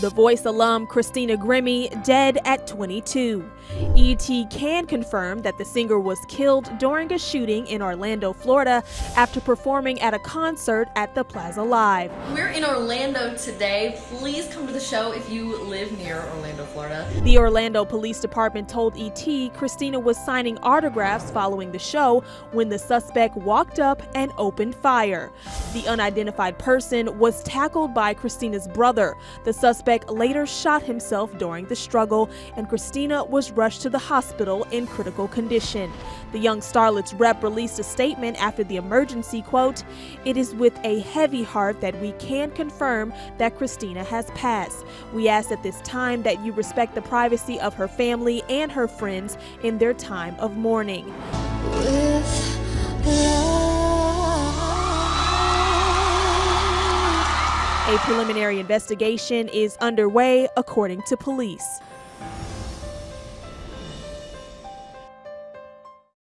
The Voice alum Christina Grimmie dead at 22. ET can confirm that the singer was killed during a shooting in Orlando, Florida after performing at a concert at the Plaza Live. We're in Orlando today. Please come to the show if you live near Orlando, Florida. The Orlando Police Department told ET Christina was signing autographs following the show when the suspect walked up and opened fire. The unidentified person was tackled by Christina's brother. The suspect later shot himself during the struggle, and Christina was rushed to the hospital in critical condition. The young starlet's rep released a statement after the emergency quote, It is with a heavy heart that we can confirm that Christina has passed. We ask at this time that you respect the privacy of her family and her friends in their time of mourning. A preliminary investigation is underway, according to police.